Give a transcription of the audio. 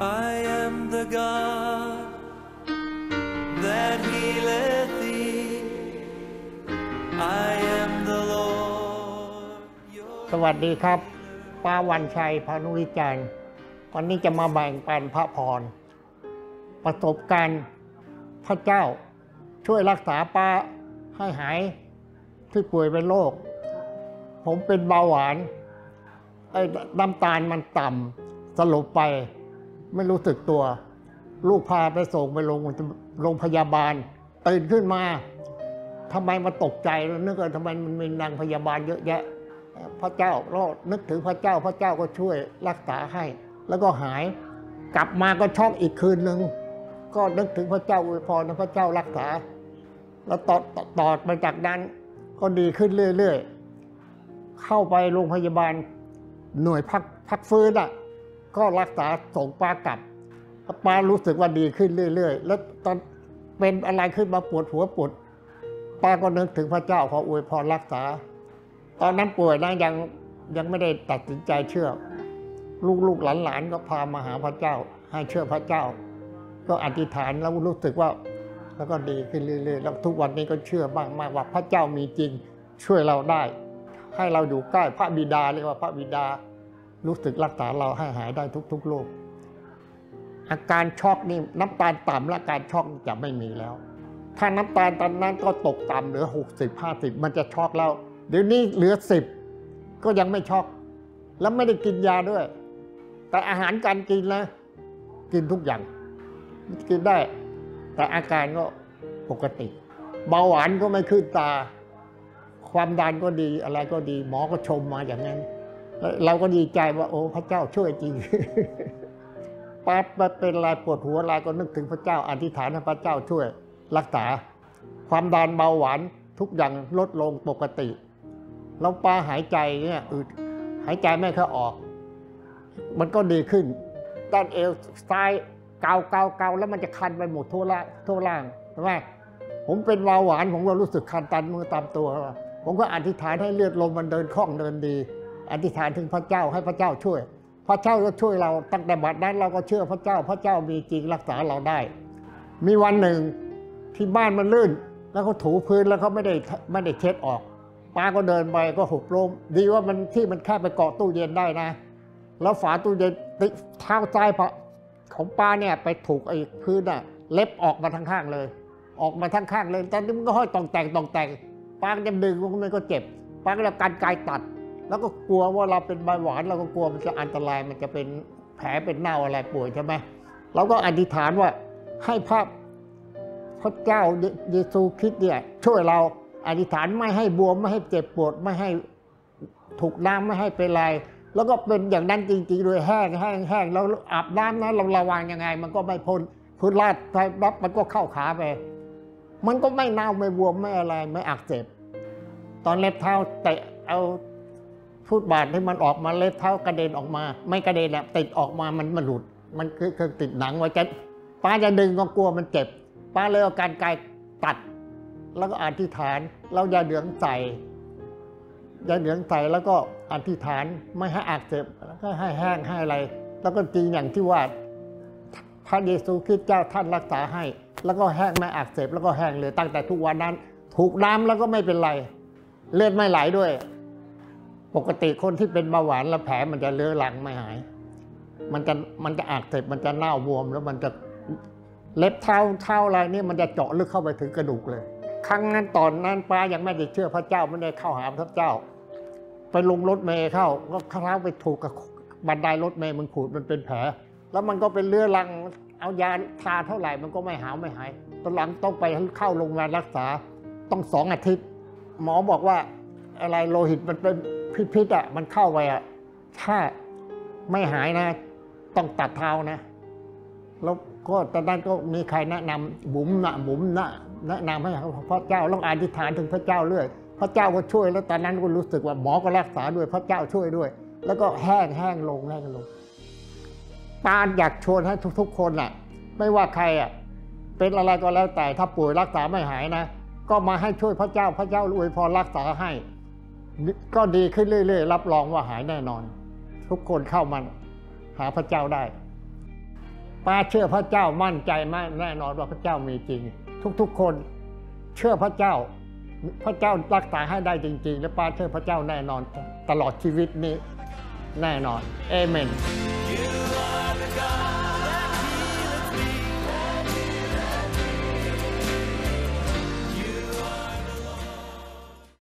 I am the God that healeth thee. I am the Lord. สวัสดีครับ ป้าวันชัยพานุวิจารณ์ วันนี้จะมาแบ่งปันพระพร ประสบการณ์พระเจ้าช่วยรักษาป้าให้หายที่ป่วยเป็นโรค ผมเป็นเบาหวานไอ้น้ำตาลมันต่ำสลบไป ไม่รู้สึกตัว ลูกพาไปส่งไปโรงโรงพยาบาลตื่นขึ้นมาทำไมมาตกใจแล้วนึกว่าทำไมมันมีนางพยาบาลเยอะแยะ พระเจ้าเรานึกถึงพระเจ้าพระเจ้าก็ช่วยรักษาให้ แล้วก็หาย กลับมาก็ช็อกอีกคืนหนึ่งก็นึกถึงพระเจ้าอวยพรนะพระเจ้ารักษา แล้วต่อต่อต่อมาจากนั้นก็ดีขึ้นเรื่อยๆ เข้าไปโรงพยาบาลหน่วยพักพักฟื้นอะ ก็รักษาส่งป้ากลับป้ารู้สึกว่าดีขึ้นเรื่อย ๆ แล้วตอนเป็นอะไรขึ้นมาปวดหัวปวดป้าก็นึกถึงพระเจ้าขออวยพรรักษา ตอนนั้นป่วยนะยังยังไม่ได้ตัดสินใจเชื่อ ลูกๆหลานๆก็พามาหาพระเจ้า ให้เชื่อพระเจ้า ก็อธิษฐานแล้วรู้สึกว่าแล้วก็ดีขึ้นเรื่อยๆ แล้วทุกวันนี้ก็เชื่อมากมากว่าพระเจ้ามีจริงช่วยเราได้ ให้เราอยู่ใกล้พระบิดาเรียกว่าพระบิดา รู้สึกรักษาเราให้หายได้ทุกๆโรคอาการช็อกนี่น้ำตาลต่ำและอาการช็อกจะไม่มีแล้ว ถ้าน้ำตาลตอนนั้นก็ตกต่ำเหลือ 60 50 มันจะช็อกแล้ว เดี๋ยวนี้เหลือ 10 ก็ยังไม่ช็อก แล้วไม่ได้กินยาด้วย แต่อาหารการกินนะ กินทุกอย่าง กินได้ แต่อาการก็ปกติ เบาหวานก็ไม่ขึ้นตา ความดันก็ดีอะไรก็ดี หมอก็ชมมาอย่างนั้น เราก็ดีใจว่า โอ้พระเจ้าช่วยจริงป้าป้าเป็นอะไรปวดหัวอะไรก็นึกถึงพระเจ้าอธิษฐานให้พระเจ้าช่วยรักษา ความดันเบาหวานทุกอย่างลดลงปกติแล้วป้าหายใจเนี่ยอืดหายใจไม่ค่อยออก มันก็ดีขึ้น ด้านเอวซ้ายเกาเกาเกาแล้วมันจะคันไปหมดทั่วล่างทั่วล่างใช่ไหมผมเป็นเบาหวานผมก็รู้สึกคันตันมือตามตัว ผมก็อธิษฐานให้เลือดลมมันเดินคล่องเดินดี อธิษฐานถึงพระเจ้าให้พระเจ้าช่วย พระเจ้าก็ช่วยเราตั้งแต่บัดนั้นเราก็เชื่อพระเจ้า พระเจ้ามีจริงรักษาเราได้ มีวันหนึ่งที่บ้านมันลื่น แล้วเขาถูพื้นแล้วเขาไม่ได้ไม่ได้เช็ดออกป้าก็เดินไปก็หกล้มดีว่ามันที่มันแค่ไปเกาะตู้เย็นได้นะ แล้วฝาตู้เย็นติเท้าซ้ายพอของป้าเนี่ยไปถูกไอ้พื้นอะเล็บออกมาทั้งข้างเลย ออกมาทั้งข้างเลยตอนนี้มันก็ห้อยตองแต่งตองแต่งป้าจะดึงมันก็เจ็บป้าก็เลยการกายตัด แล้วก็กลัวว่าเราเป็นเบาหวาน เราก็กลัวมันจะอันตรายมันจะเป็นแผลเป็นเน่าอะไรป่วยใช่ไหมเราก็อธิษฐานว่าให้พระพระเจ้าเยซูคริสต์เนี่ยช่วยเราอธิษฐานไม่ให้บวมไม่ให้เจ็บปวดไม่ให้ถูกน้ำไม่ให้เป็นไรแล้วก็เป็นอย่างนั้นจริงๆโดยแห้งแห้งแห้งแล้วอาบน้ำนะเราระวังยังไง มันก็ไม่พ้นพื้นลาดไปรับมันก็เข้าขาไป มันก็ไม่เน่าไม่บวมไม่อะไรไม่อักเสบตอนเล็บเท้าเตะเอา ฟุตบาทให้มันออกมาเล็บเท้ากระเด็นออกมา ไม่กระเด็นอะติดออกมามันมันหลุด มันคือคือติดหนังไว้จะป้าจะดึงก็กลัวมันเจ็บ ป้าเลยเอาการไกลตัด แล้วก็อธิษฐานเรายาเหลืองใส่ยาเหลืองใส่แล้วก็อธิษฐานไม่ให้อักเสบแล้วก็ให้แห้งให้อะไร แล้วก็จริงอย่างที่ว่าพระเยซูคริสต์เจ้าท่านรักษาให้ แล้วก็แห้งไม่อักเสบแล้วก็แห้งเลยตั้งแต่ทุกวันนั้น ถูกน้ำแล้วก็ไม่เป็นไร เลือดไม่ไหลด้วย ปกติคนที่เป็นเบาหวานแล้วแผลมันจะเลื้อรังไม่หาย มันจะมันจะอักเสบมันจะเน่าบวมแล้วมันจะเล็บเท้าเท้าอะไรนี่มันจะเจาะลึกเข้าไปถึงกระดูกเลย ครั้งนั้นตอนนั้นป้ายังไม่ได้เชื่อพระเจ้าไม่ได้เข้าหาพระเจ้า ไปลงรถเมย์เข้าก็ข้าไปถูกกับบันไดรถเมย์มันขูดมันเป็นแผล แล้วมันก็เป็นเลื้อรังเอายาทาเท่าไหร่มันก็ไม่หายไม่หายตอนหลังต้องไปเข้าโรงพยาบาลรักษาต้องสองอาทิตย์ หมอบอกว่าอะไรโลหิตมันเป็น พิษอะมันเข้าไปอะถ้าไม่หายนะ ต้องตัดเท้านะ แล้วก็ตอนนั้นก็มีใครแนะนำบุ๋มนะบุ๋มนะแนะนำให้พระเจ้าต้องอธิษฐานถึงพระเจ้าเรื่อยพระเจ้าก็ช่วยแล้วตอนนั้นก็รู้สึกว่าหมอก็รักษาด้วยพระเจ้าช่วยด้วย แล้วก็แห้งแห้งลงแห้งลงปานอยากชวนให้ทุก ๆ คนอะ ไม่ว่าใครอะเป็นอะไรก็แล้วแต่ถ้าป่วยรักษาไม่หายนะ ก็มาให้ช่วยพระเจ้าพระเจ้าอวยพรรักษาให้ ก็ดีขึ้นเรื่อยๆ รับรองว่าหายแน่นอน ทุกคนเข้ามาหาพระเจ้าได้ป้าเชื่อพระเจ้ามั่นใจมากแน่นอนว่าพระเจ้ามีจริง ทุกๆคนเชื่อพระเจ้า พระเจ้ารักษาให้ได้จริง ๆ และป้าเชื่อพระเจ้าแน่นอนตลอดชีวิตนี้แน่นอนเอเมน